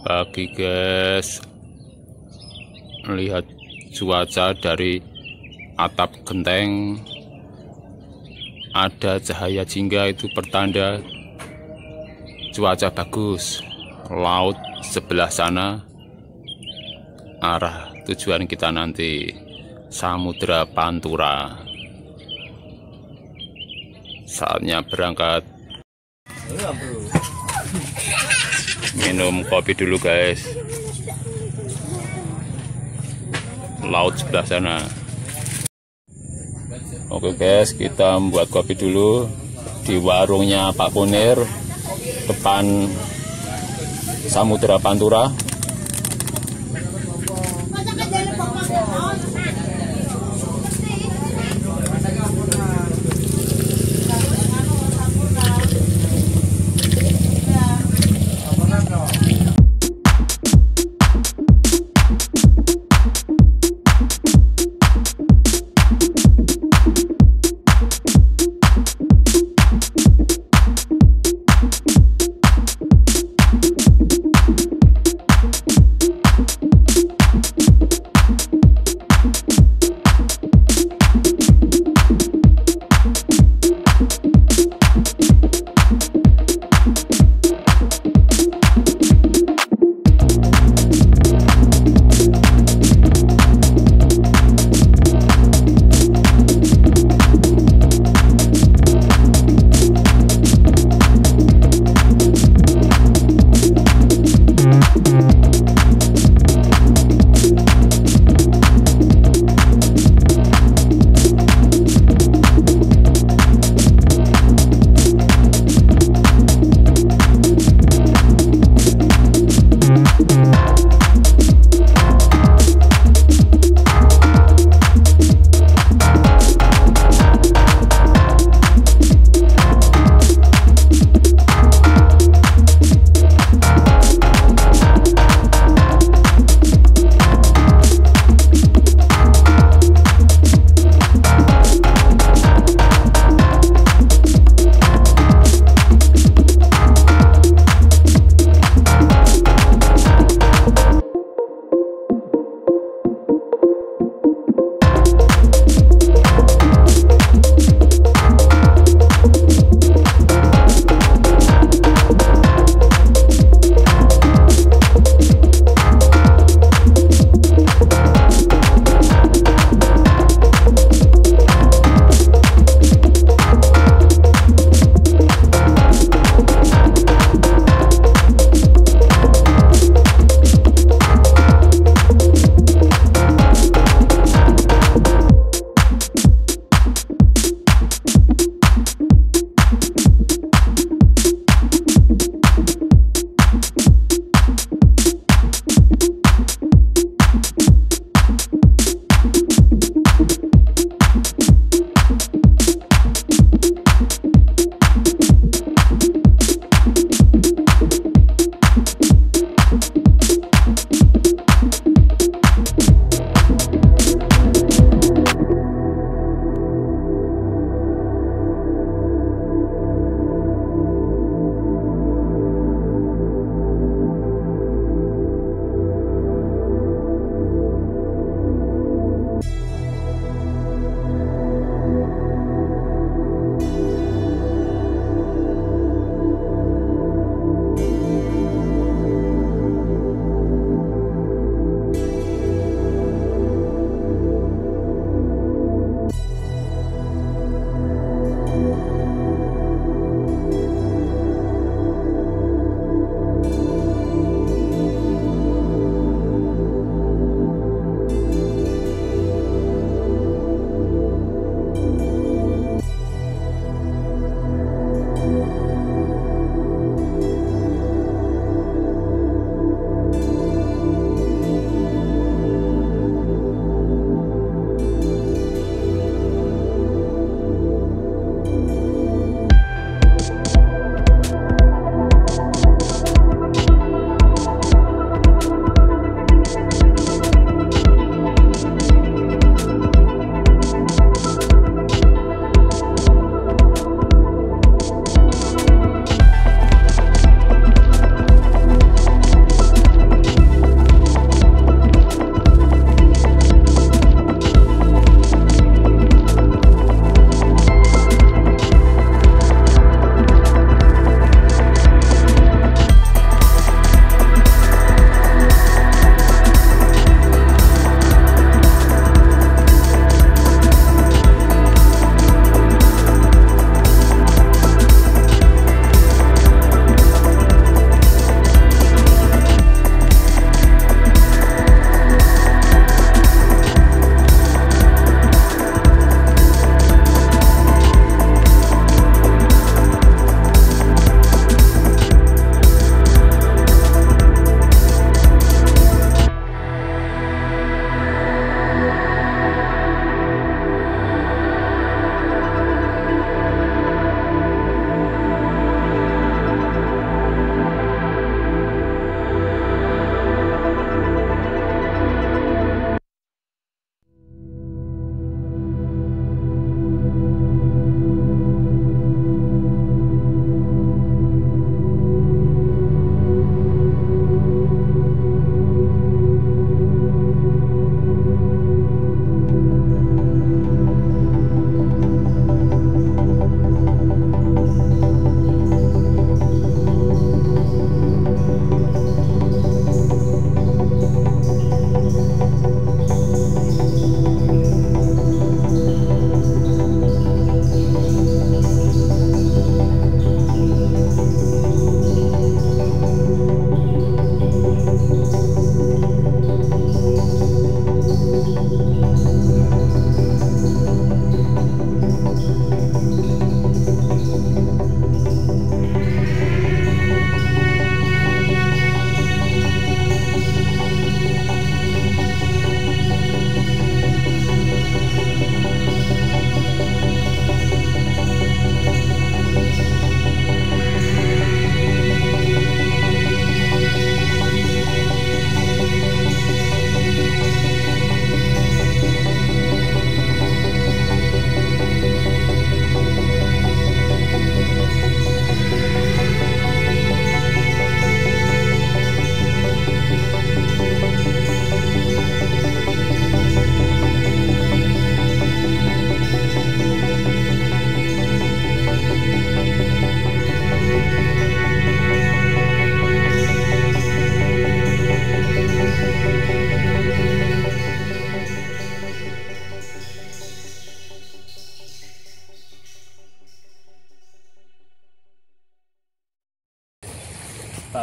pagi guys. Melihat cuaca dari atap genteng ada cahaya jingga itu pertanda cuaca bagus. Laut sebelah sana arah tujuan kita nanti Samudra Pantura. Saatnya berangkat minum kopi dulu guys. Laut sebelah sana. Oke guys kita membuat kopi dulu di warungnya Pak Kunir depan Samudra Pantura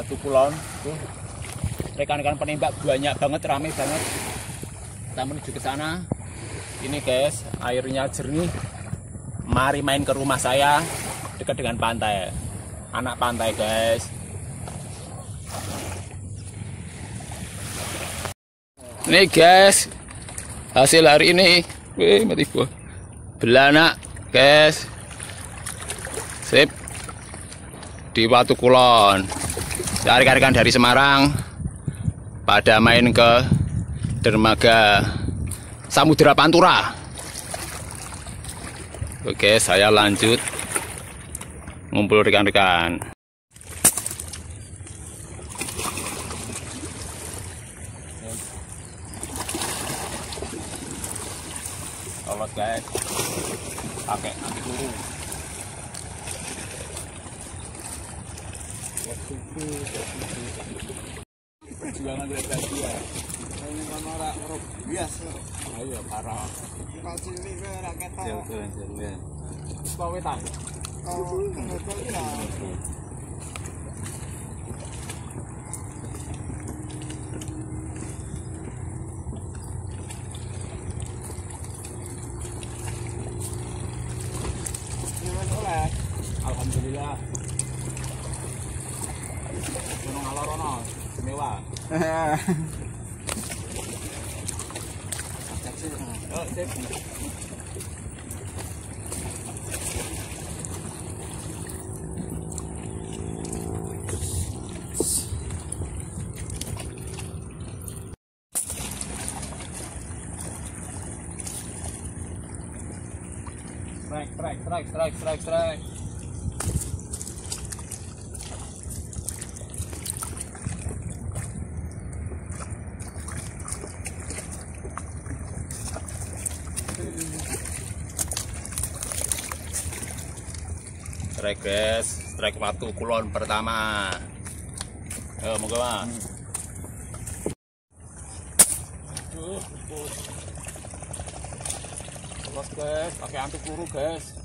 batu kulon. Tuh rekan-rekan penembak banyak banget rame banget. Kita menuju ke sana. Ini guys airnya jernih. Mari main ke rumah saya dekat dengan pantai. Anak pantai guys. Ini guys hasil hari ini. Wih mati gua. Belanak guys. Sip. Di Watu Kulon. Rekan-rekan dari Semarang pada main ke dermaga Samudra Pantura. Oke, saya lanjut ngumpul rekan-rekan. Lolos guys, pakai peluru. Perjuangan dia. Ini ora bias. Ayo parah. Masih ini gue rakyat jauh jauh jauh kau wetan. Betul. Gimana oleh? alhamdulillah gunung alorono sip Strike, strike, strike, strike, strike, strike. Strike guys, strike waktu kulon pertama. Ayo, moga aduh. Los guys, pakai anti peluru guys.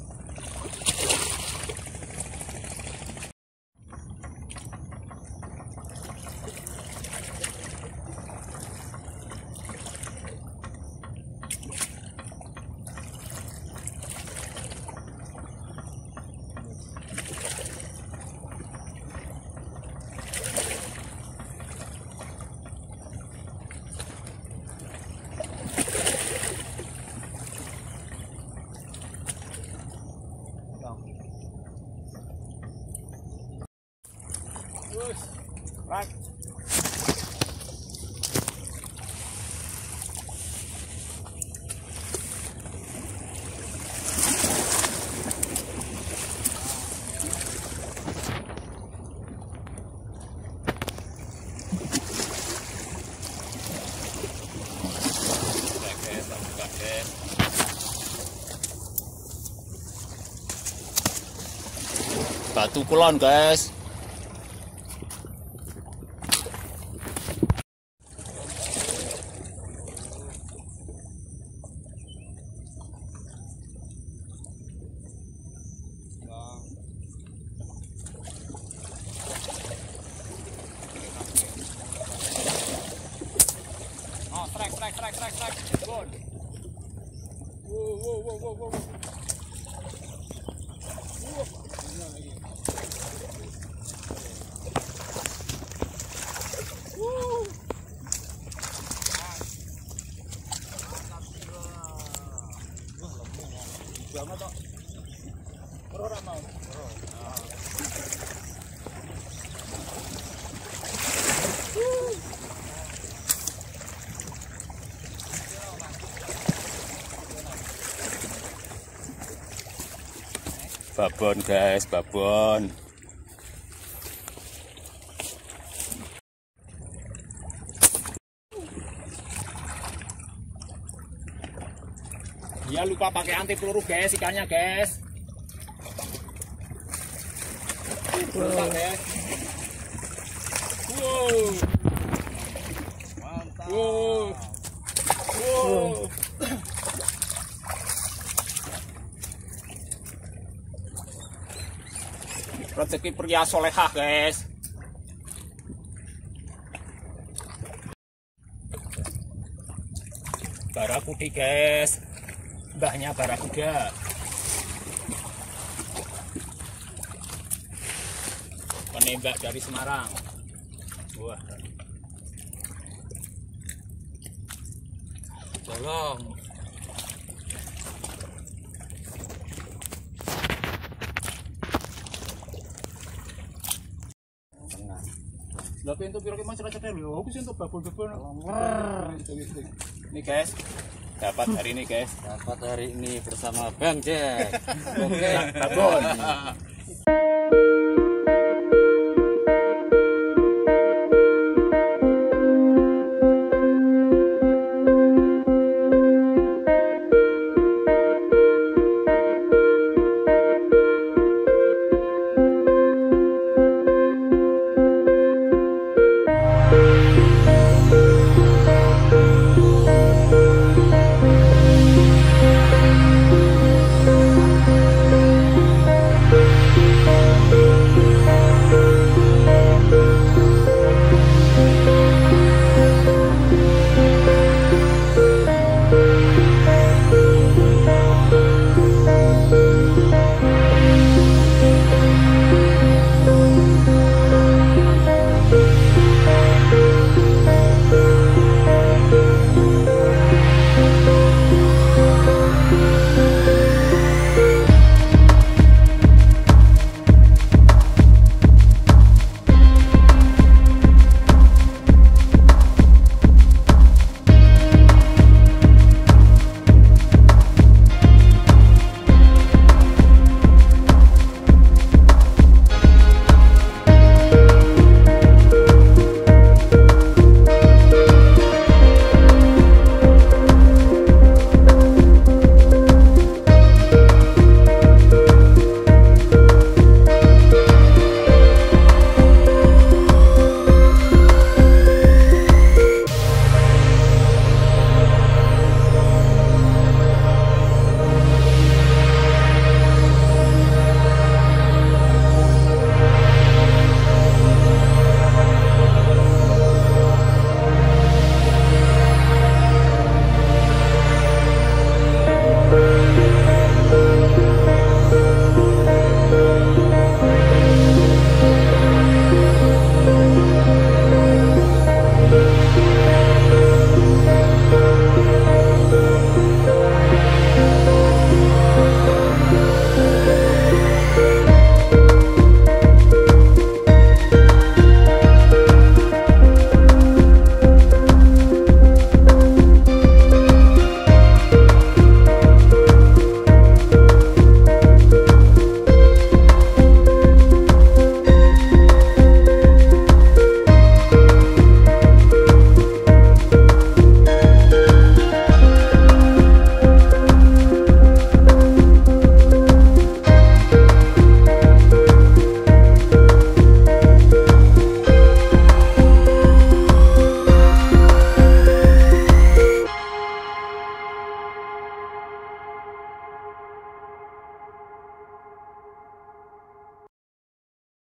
Batu kulon guys. Babon guys, babon. Dia lupa pakai anti peluru guys, ikannya guys. Guys. Wow. Mantap. Wow. Wow. rezeki pria solehah guys. Barakudi guys. Mbahnya barakuda. penembak dari Semarang. Wah. Tolong. Lah pintu piro ki macet-macet lho. Aku sih untuk babul-babul. Ini guys, dapat hari ini guys. Dapat hari ini bersama Bang Jack. Oke. Babon.